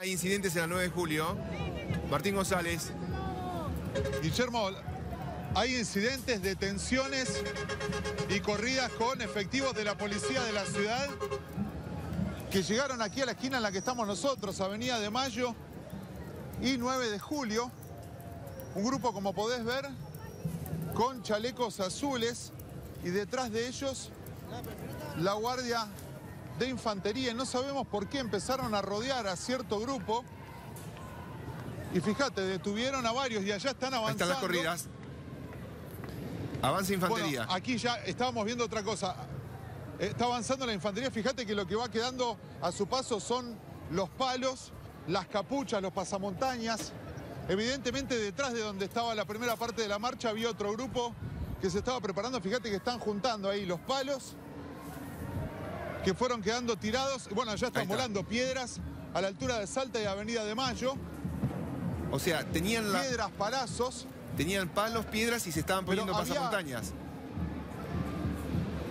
Hay incidentes en la 9 de julio. Martín González. Guillermo, hay incidentes, detenciones y corridas con efectivos de la policía de la ciudad que llegaron aquí a la esquina en la que estamos nosotros, Avenida de Mayo y 9 de julio. Un grupo, como podés ver, con chalecos azules y detrás de ellos la Guardia de Infantería. Y no sabemos por qué empezaron a rodear a cierto grupo. Y fíjate, detuvieron a varios y allá están Ahí avanzando. están las corridas. Avanza infantería. Bueno, aquí ya estábamos viendo otra cosa. Está avanzando la infantería. Fíjate que lo que va quedando a su paso son los palos, las capuchas, los pasamontañas. Evidentemente detrás de donde estaba la primera parte de la marcha había otro grupo que se estaba preparando. Fíjate que están juntando ahí los palos que fueron quedando tirados. Bueno, ya Ahí están está. volando piedras a la altura de Salta y Avenida de Mayo. O sea, tenían, la, Piedras, palazos. tenían palos, piedras y se estaban poniendo había- pasamontañas.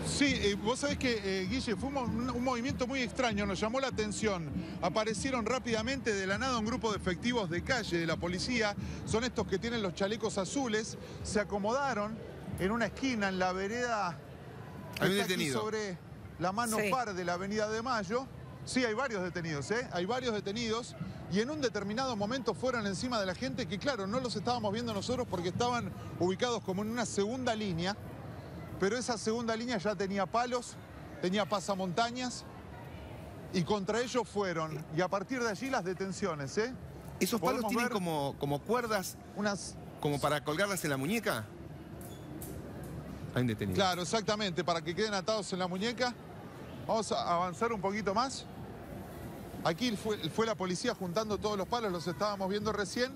Sí, eh, vos sabés que, eh, Guille, fue un, un movimiento muy extraño, nos llamó la atención. Aparecieron rápidamente de la nada un grupo de efectivos de calle de la policía, son estos que tienen los chalecos azules, se acomodaron en una esquina en la vereda Hay un está aquí detenido. sobre la mano Sí. par de la Avenida de Mayo. Sí, hay varios detenidos, ¿eh? Hay varios detenidos y en un determinado momento fueron encima de la gente que, claro, no los estábamos viendo nosotros porque estaban ubicados como en una segunda línea, pero esa segunda línea ya tenía palos, tenía pasamontañas y contra ellos fueron. Y a partir de allí las detenciones, ¿eh? ¿Esos palos tienen como, como cuerdas, Unas como para colgarlas en la muñeca? Hay un detenido. Claro, exactamente, para que queden atados en la muñeca. Vamos a avanzar un poquito más. Aquí fue, fue la policía juntando todos los palos, los estábamos viendo recién.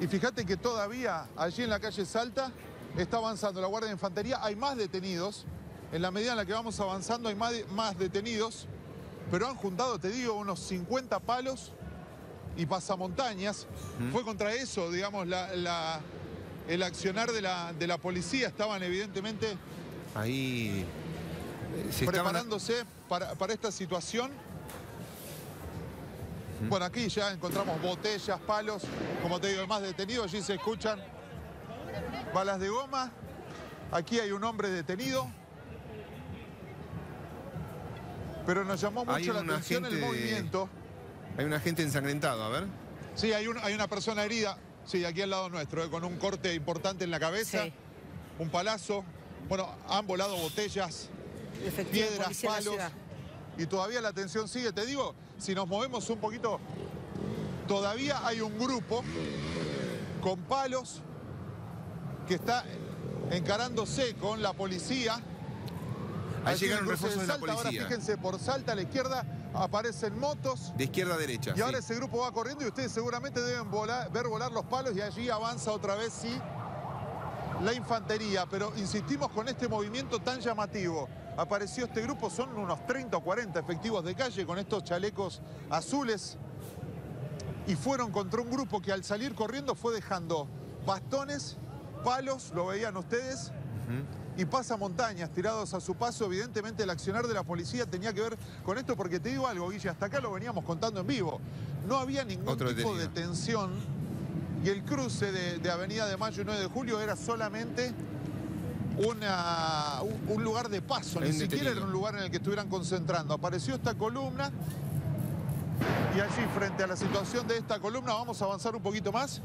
Y fíjate que todavía allí en la calle Salta está avanzando la Guardia de Infantería. Hay más detenidos. En la medida en la que vamos avanzando hay más, más detenidos. Pero han juntado, te digo, unos 50 palos y pasamontañas. Fue contra eso, digamos, la- la- el accionar de la, de la policía. Estaban evidentemente Ahí eh, estaban... preparándose para, para esta situación. Bueno, aquí ya encontramos botellas, palos, como te digo, el más detenido, allí se escuchan balas de goma. Aquí hay un hombre detenido. Pero nos llamó mucho la atención el movimiento. Hay un agente ensangrentado, a ver. Sí, hay, un- hay una persona herida, sí, aquí al lado nuestro, eh, con un corte importante en la cabeza, Sí. un palazo. Bueno, han volado botellas, efectivo de piedras, la palos. Y todavía la tensión sigue. Te digo, si nos movemos un poquito, todavía hay un grupo con palos que está encarándose con la policía. Ahí llegaron refuerzos de la Salta. policía. Ahora fíjense, por Salta a la izquierda aparecen motos. De izquierda a derecha. Y ahora sí. ese grupo va corriendo y ustedes seguramente deben volar- ver volar los palos y allí avanza otra vez, sí, la infantería. Pero insistimos con este movimiento tan llamativo. Apareció este grupo, son unos 30 o 40 efectivos de calle con estos chalecos azules. Y fueron contra un grupo que al salir corriendo fue dejando bastones, palos, lo veían ustedes, y pasamontañas tirados a su paso. Evidentemente el accionar de la policía tenía que ver con esto, porque te digo algo, Guille, hasta acá lo veníamos contando en vivo. No había ningún Otro tipo detenido. de tensión y el cruce de, de Avenida de Mayo y 9 de Julio era solamente una, un, un lugar de paso, ni siquiera detenido. era un lugar en el que estuvieran concentrando. Apareció esta columna y allí frente a la situación de esta columna vamos a avanzar un poquito más.